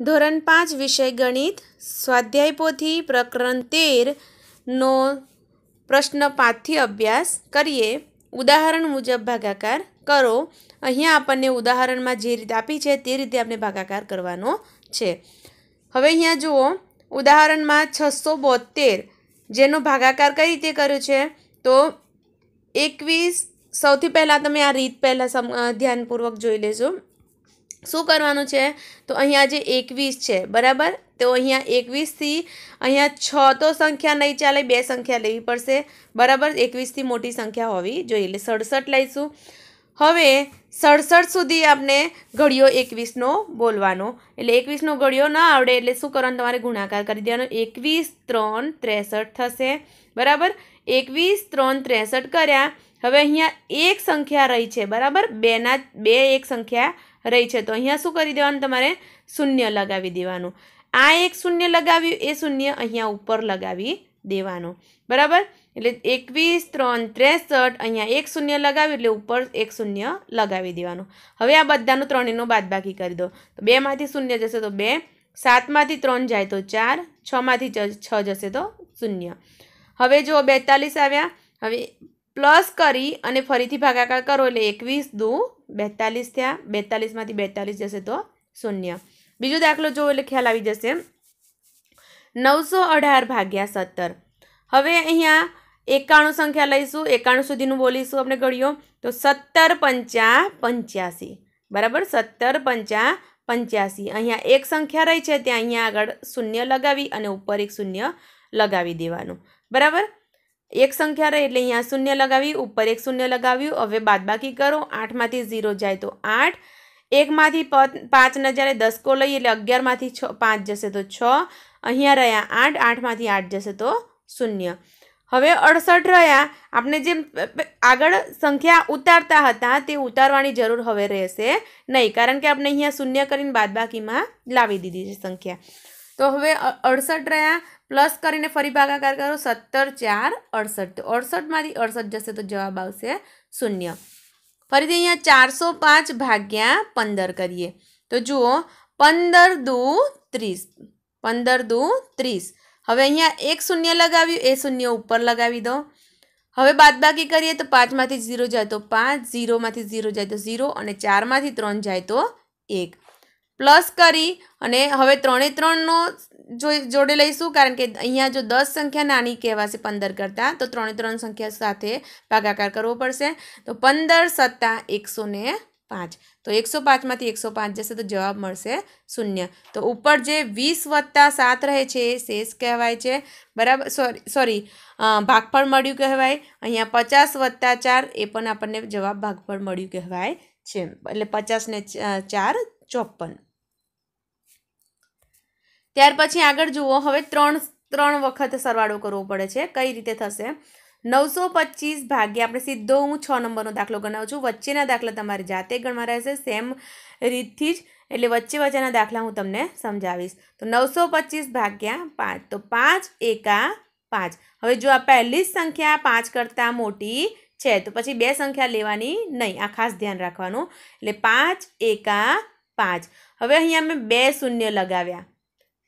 ધોરણ પાંચ વિષય ગણિત, સ્વાધ્યાય પોથી પ્રકરણ તેરનો પ્રશ્ન પાંચથી અભ્યાસ કરીએ. ઉદાહરણ મુજબ ભાગાકાર કરો. અહીંયા આપણને ઉદાહરણમાં જે રીતે આપી છે તે રીતે આપણે ભાગાકાર કરવાનો છે. હવે અહીંયા જુઓ, ઉદાહરણમાં છસો બોતેર જેનો ભાગાકાર કઈ રીતે કર્યો છે? તો એકવીસ, સૌથી પહેલાં તમે આ રીત પહેલાં સમ ધ્યાનપૂર્વક જોઈ લેજો. શું કરવાનું છે? તો અહીંયા જે એકવીસ છે, બરાબર? તો અહીંયા એકવીસથી અહીંયા છ તો સંખ્યા નહીં ચાલે, બે સંખ્યા લેવી પડશે. બરાબર? એકવીસથી મોટી સંખ્યા હોવી જોઈએ. એટલે સડસઠ લઈશું. હવે સડસઠ સુધી આપણે ઘડિયો એકવીસનો બોલવાનો. એટલે એકવીસનો ઘડિયો ન આવડે એટલે શું કરવાનું? તમારે ગુણાકાર કરી દેવાનો. એકવીસ ત્રણ ત્રેસઠ થશે. બરાબર? એકવીસ ત્રણ ત્રેસઠ કર્યા. હવે અહીંયા એક સંખ્યા રહી છે, બરાબર? બેના બે એક સંખ્યા રહી છે. તો અહીંયા શું કરી દેવાનું? તમારે શૂન્ય લગાવી દેવાનું. આ એક શૂન્ય લગાવ્યું, એ શૂન્ય અહીંયા ઉપર લગાવી દેવાનું. બરાબર? એટલે એકવીસ, ત્રણ, ત્રેસઠ, અહીંયા એક શૂન્ય લગાવ્યું એટલે ઉપર એક શૂન્ય લગાવી દેવાનું. હવે આ બધાનું ત્રણેયનું બાદબાકી કરી દો. તો બેમાંથી શૂન્ય જશે તો બે, સાતમાંથી ત્રણ જાય તો ચાર, છમાંથી છ જશે તો શૂન્ય. હવે જો બેતાલીસ આવ્યા. હવે પ્લસ કરી અને ફરીથી ભાગાકાર કરો એટલે એકવીસ દુ બેતાલીસ થયા. બેતાલીસમાંથી બેતાલીસ જશે તો શૂન્ય. બીજો દાખલો જુઓ એટલે ખ્યાલ આવી જશે. નવસો અઢાર ભાગ્યા સત્તર. હવે અહીંયા એકાણું સંખ્યા લઈશું. એકાણું સુધીનું બોલીશું આપણે ઘડીઓ. તો સત્તર પંચા પંચ્યાસી. બરાબર? સત્તર પંચા પંચ્યાસી. અહીંયા એક સંખ્યા રહી છે, ત્યાં અહીંયા આગળ શૂન્ય લગાવી અને ઉપર એક શૂન્ય લગાવી દેવાનું. બરાબર? એક સંખ્યા રહે એટલે અહીંયા શૂન્ય લગાવી, ઉપર એક શૂન્ય લગાવ્યું. હવે બાદબાકી કરો, આઠમાંથી ઝીરો જાય તો આઠ. એકમાંથી પાંચ ન જ્યારે દસકો લઈએ એટલે અગિયારમાંથી છ, પાંચ જશે તો છ. અહીંયા રહ્યા આઠ, આઠમાંથી આઠ જશે તો શૂન્ય. હવે અડસઠ રહ્યા. આપણે જેમ આગળ સંખ્યા ઉતારતા હતા તે ઉતારવાની જરૂર હવે રહેશે નહીં, કારણ કે આપણે અહીંયા શૂન્ય કરીને બાદબાકીમાં લાવી દીધી છે સંખ્યા. તો હવે અડસઠ રહ્યા. પ્લસ કરીને ફરી ભાગાકાર કરો સત્તર ચાર અડસઠ. તો અડસઠમાંથી અડસઠ જશે તો જવાબ આવશે શૂન્ય. ફરીથી અહીંયા ચારસો પાંચ ભાગ્યા પંદર કરીએ. તો જુઓ, પંદર દુ ત્રીસ. પંદર દુ ત્રીસ. હવે અહીંયા એક શૂન્ય લગાવ્યું, એ શૂન્ય ઉપર લગાવી દો. હવે બાદબાકી કરીએ તો પાંચમાંથી ઝીરો જાય તો પાંચ, ઝીરોમાંથી ઝીરો જાય તો ઝીરો અને ચારમાંથી ત્રણ જાય તો એક. પ્લસ કરી અને હવે ત્રણે ત્રણનો જોડે લઈશું, કારણ કે અહીંયા જો દસ સંખ્યા નાની કહેવાશે પંદર કરતાં, તો ત્રણે ત્રણ સંખ્યા સાથે ભાગાકાર કરવો પડશે. તો પંદર સત્તા એકસો ને પાંચ. તો એકસો પાંચમાંથી એકસો પાંચ જશે, તો જવાબ મળશે શૂન્ય. તો ઉપર જે વીસ વત્તા સાત રહે છે, એ શેષ કહેવાય છે. બરાબર? સોરી સોરી ભાગફળ મળ્યું કહેવાય. અહીંયા પચાસ વત્તા ચાર, એ પણ આપણને જવાબ ભાગફળ મળ્યું કહેવાય છે. એટલે પચાસ ને ચાર, ચોપન. ત્યાર પછી આગળ જુઓ, હવે ત્રણ ત્રણ વખત સરવાળો કરવો પડે છે. કઈ રીતે થશે? નવસો પચીસ ભાગ્યા, આપણે સીધો હું છ નંબરનો દાખલો ગણાવું છું. વચ્ચેના દાખલા તમારે જાતે ગણવા રહેશે, સેમ રીતથી જ. એટલે વચ્ચે વચ્ચેના દાખલા હું તમને સમજાવીશ. તો નવસો પચીસ ભાગ્યા પાંચ, તો પાંચ એકા પાંચ. હવે જો આ પહેલી જ સંખ્યા પાંચ કરતાં મોટી છે, તો પછી બે સંખ્યા લેવાની નહીં, આ ખાસ ધ્યાન રાખવાનું. એટલે પાંચ એકા પાંચ. હવે અહીંયા મેં બે શૂન્ય લગાવ્યા.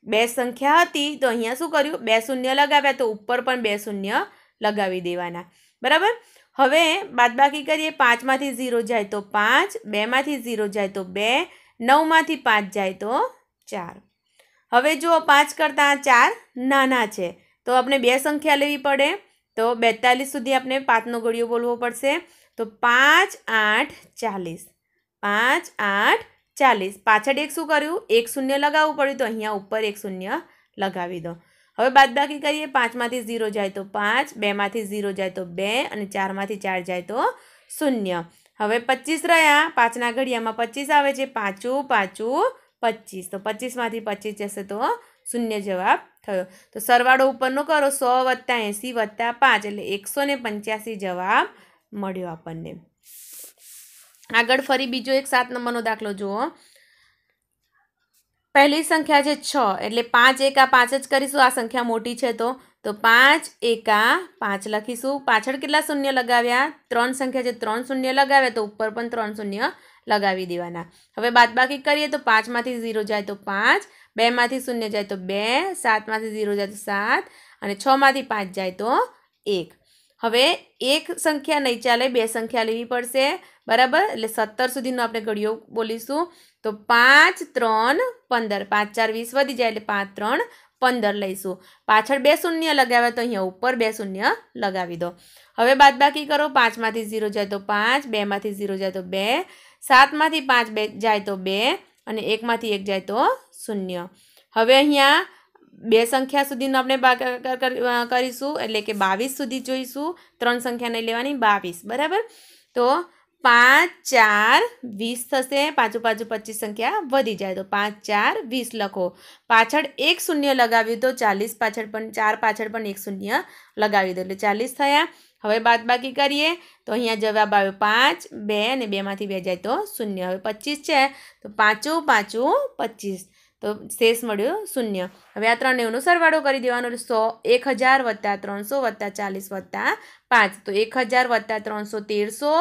બે સંખ્યા હતી, તો અહીંયા શું કર્યું? બે શૂન્ય લગાવ્યા, તો ઉપર પણ બે શૂન્ય લગાવી દેવાના. બરાબર? હવે બાદબાકી કરીએ, પાંચમાંથી ઝીરો જાય તો પાંચ, બેમાંથી ઝીરો જાય તો બે, નવમાંથી પાંચ જાય તો ચાર. હવે જો પાંચ કરતાં ચાર નાના છે. તો આપણે બે સંખ્યા લેવી પડે. તો બેતાલીસ સુધી આપણે પાંચનો ગળિયો બોલવો પડશે. તો પાંચ આઠ ચાલીસ. પાંચ આઠ ચાલીસ. પાછળ એક શું કર્યું? એક શૂન્ય લગાવવું પડ્યું તો અહીંયા ઉપર એક શૂન્ય લગાવી દો. હવે બાદબાકી કરીએ. પાંચમાંથી ઝીરો જાય તો પાંચ, બેમાંથી ઝીરો જાય તો બે અને ચારમાંથી ચાર જાય તો શૂન્ય. હવે પચીસ રહ્યા. પાંચના ઘડિયામાં પચીસ આવે છે. પાંચું પાંચું પચીસ. તો પચીસમાંથી પચીસ જશે તો શૂન્ય જવાબ થયો. તો સરવાળો ઉપરનો કરો. સો વત્તા એંસી વત્તા પાંચ એટલે એકસો ને પંચ્યાસી જવાબ મળ્યો આપણને. આગળ ફરી બીજો એક સાત નંબરનો દાખલો જુઓ. પહેલી સંખ્યા છે છ, એટલે પાંચ એકા પાંચ જ કરીશું. આ સંખ્યા મોટી છે તો તો પાંચ એકા પાંચ લખીશું. પાછળ કેટલા શૂન્ય લગાવ્યા? ત્રણ સંખ્યા છે, ત્રણ શૂન્ય લગાવ્યા, તો ઉપર પણ ત્રણ શૂન્ય લગાવી દેવાના. હવે બાદબાકી કરીએ તો પાંચમાંથી ઝીરો જાય તો પાંચ, બેમાંથી શૂન્ય જાય તો બે, સાતમાંથી ઝીરો જાય તો સાત, અને છમાંથી પાંચ જાય તો એક. હવે એક સંખ્યા નહીં ચાલે, બે સંખ્યા લેવી પડશે. બરાબર? એટલે સત્તર સુધીનો આપણે ઘડીઓ બોલીશું. તો પાંચ, ત્રણ, પંદર. પાંચ, ચાર, વીસ વધી જાય એટલે પાંચ, ત્રણ, પંદર લઈશું. પાછળ બે શૂન્ય લગાવ્યા તો અહીંયા ઉપર બે શૂન્ય લગાવી દો. હવે બાદબાકી કરો. પાંચમાંથી ઝીરો જાય તો પાંચ, બેમાંથી ઝીરો જાય તો બે, સાતમાંથી પાંચ બે જાય તો બે, અને એકમાંથી એક જાય તો શૂન્ય. હવે અહીંયા બે સંખ્યા સુધીનો આપણે ભાગાકાર કરીશું. એટલે કે બાવીસ સુધી જોઈશું. ત્રણ સંખ્યા નહીં લેવાની, બાવીસ. બરાબર? તો પાંચ, ચાર, વીસ થશે. પાંચું પાછું પચીસ સંખ્યા વધી જાય. તો પાંચ, ચાર, વીસ લખો. પાછળ એક શૂન્ય લગાવ્યું તો ચાલીસ, પાછળ પણ ચાર, પાછળ પણ એક શૂન્ય લગાવી દો એટલે ચાલીસ થયા. હવે બાદ બાકી કરીએ. તો અહીંયા જવાબ આવ્યો પાંચ, બે અને બેમાંથી બે જાય તો શૂન્ય. હવે પચીસ છે. તો પાંચું પાંચું, પચીસ. તો શેષ મળ્યો શૂન્ય. હવે આ ત્રણેયનો સરવાળો કરી દેવાનો સો એક હજાર વત્તા ત્રણસો વત્તા ચાલીસ વત્તા પાંચ. તો એક હજાર વત્તા ત્રણસો તેરસો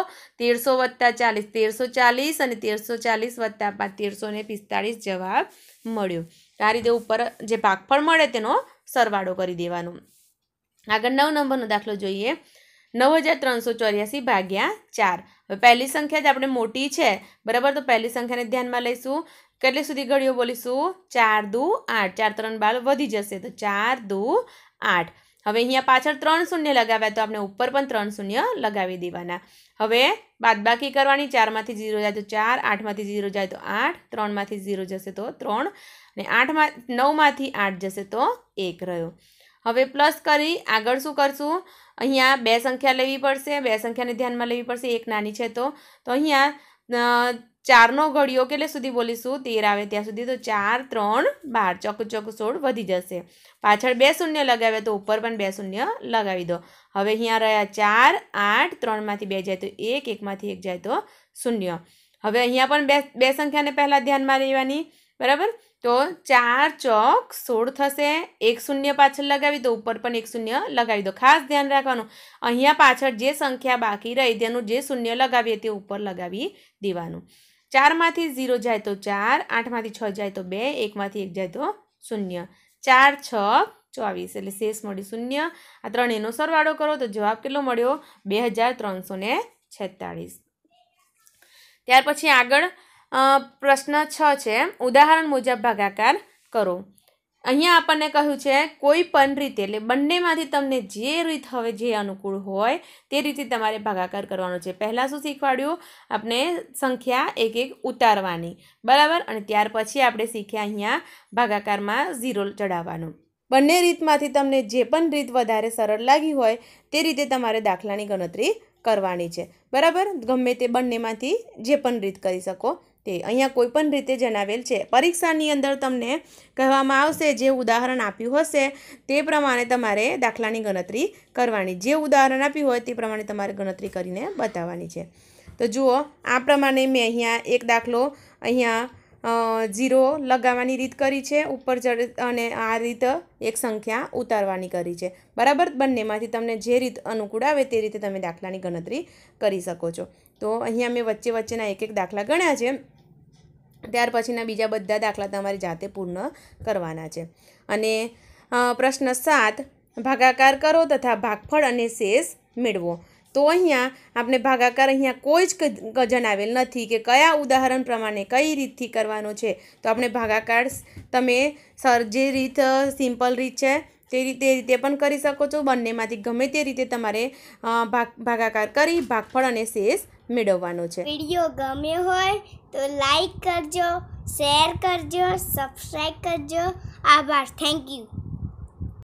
તેરસો વત્તા ચાલીસ, તેરસો ચાલીસ અને તેરસો ચાલીસ વત્તા પાંચ. તેરસો ને પિસ્તાળીસ જવાબ મળ્યો. આ રીતે ઉપર જે ભાગફળ મળે તેનો સરવાળો કરી દેવાનો. આગળ નવ નંબરનો દાખલો જોઈએ. નવ હજાર ત્રણસો ચોર્યાસી ભાગ્યા ચાર. હવે પહેલી સંખ્યા જ આપણે મોટી છે, બરાબર? તો પહેલી સંખ્યાને ધ્યાનમાં લઈશું. કેટલી સુધી ઘડીઓ બોલીશું? ચાર દુ આઠ. ચાર ત્રણ બાર વધી જશે તો ચાર દુ આઠ. હવે અહીંયા પાછળ ત્રણ શૂન્ય લગાવ્યા તો આપણે ઉપર પણ ત્રણ શૂન્ય લગાવી દેવાના. હવે બાદબાકી કરવાની, ચારમાંથી ઝીરો જાય તો ચાર, આઠમાંથી ઝીરો જાય તો આઠ, ત્રણમાંથી ઝીરો જશે તો ત્રણ, અને આઠમાં, નવમાંથી આઠ જશે તો એક રહ્યો. હવે પ્લસ કરી આગળ શું કરશું? અહીંયા બે સંખ્યા લેવી પડશે, બે સંખ્યાને ધ્યાનમાં લેવી પડશે, એક નાની છે તો. તો અહીંયા ચારનો ઘડિયો કેટલે સુધી બોલીશું? તેર આવે ત્યાં સુધી તો ચાર, ત્રણ, બાર. ચોખ્ખું ચોખ્ખું સોળ વધી જશે. પાછળ બે શૂન્ય લગાવ્યા તો ઉપર પણ બે શૂન્ય લગાવી દો. હવે અહીંયા રહ્યા ચાર, આઠ, ત્રણમાંથી બે જાય તો એક, એકમાંથી એક જાય તો શૂન્ય. હવે અહીંયા પણ બે બે સંખ્યાને પહેલાં ધ્યાનમાં લેવાની, બરાબર? તો ચાર ચોક સોળ થશે, એક શૂન્ય પાછળ લગાવી દો, ઉપર પણ એક શૂન્ય લગાવી દો. ખાસ ધ્યાન રાખવાનું. અહીંયા પાછળ જે સંખ્યા બાકી રહી, તેનું જે શૂન્ય લગાવીએ તે ઉપર લગાવી દેવાનું. ચારમાંથી ઝીરો જાય તો ચાર, આઠમાંથી છ જાય તો બે, એકમાંથી એક જાય તો શૂન્ય. ચાર, છ, ચોવીસ. એટલે શેષ મળી શૂન્ય. આ ત્રણેયનો સરવાળો કરો તો જવાબ કેટલો મળ્યો? બે હજાર ત્રણસો ને છેતાળીસ. ત્યાર પછી આગળ પ્રશ્ન છ છે. ઉદાહરણ મુજબ ભાગાકાર કરો. અહીંયા આપણને કહ્યું છે, કોઈ પણ રીતે, એટલે બંનેમાંથી તમને જે રીત હવે જે અનુકૂળ હોય, તે રીતે તમારે ભાગાકાર કરવાનો છે. પહેલાં શું શીખવાડ્યું? આપણે સંખ્યા એક એક ઉતારવાની. બરાબર? અને ત્યાર પછી આપણે શીખ્યા અહીંયા ભાગાકારમાં ઝીરો ચડાવવાનું. બંને રીતમાંથી તમને જે પણ રીત વધારે સરળ લાગી હોય, તે રીતે તમારે દાખલાની ગણતરી કરવાની છે. બરાબર? ગમે તે બંનેમાંથી જે પણ રીત કરી શકો. તે અહીંયા કોઈ પણ રીતે જણાવેલ છે. પરીક્ષાની અંદર તમને કહેવામાં આવશે જે ઉદાહરણ આપ્યું હશે તે પ્રમાણે તમારે દાખલાની ગણતરી કરવાની. જે ઉદાહરણ આપ્યું હોય તે પ્રમાણે તમારે ગણતરી કરીને બતાવવાની છે. તો જુઓ, આ પ્રમાણે મેં અહીંયા એક દાખલો અહીંયા ઝીરો લગાવવાની રીત કરી છે. ઉપર ચડ અને આ રીત એક સંખ્યા ઉતારવાની કરી છે. બરાબર? બંનેમાંથી તમને જે રીત અનુકૂળ આવે તે રીતે તમે દાખલાની ગણતરી કરી શકો છો. તો અહીંયા મેં વચ્ચે વચ્ચેના એક એક દાખલા ગણ્યા છે. ત્યાર પછીના બીજા બધા દાખલા તમારી જાતે પૂર્ણ કરવાના છે. અને પ્રશ્ન સાત, ભાગાકાર કરો તથા ભાગફળ અને શેષ મેળવો. તો અહીંયા આપણે ભાગાકાર અહીંયા કોઈ જ જણાવેલ નથી કે કયા ઉદાહરણ પ્રમાણે કઈ રીતથી કરવાનો છે. તો આપણે ભાગાકાર તમે સર જે રીત સિમ્પલ રીત છે તે રીતે રીતે પણ કરી શકો છો. બંનેમાંથી ગમે તે રીતે તમારે ભાગ, ભાગાકાર કરી, ભાગફળ અને શેષ મેળવવાનો છે. વીડિયો ગમ્યો હોય તો લાઈક કરજો, શેર કરજો, સબસ્ક્રાઈબ કરજો. આભાર. Thank you.